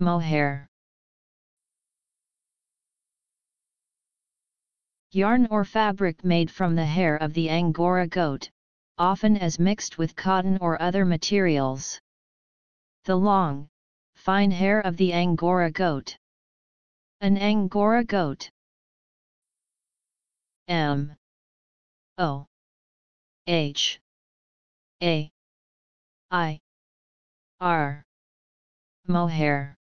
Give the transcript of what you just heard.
Mohair. Yarn or fabric made from the hair of the Angora goat, often as mixed with cotton or other materials. The long, fine hair of the Angora goat. An Angora goat. M. O. H. A. I. R. Mohair.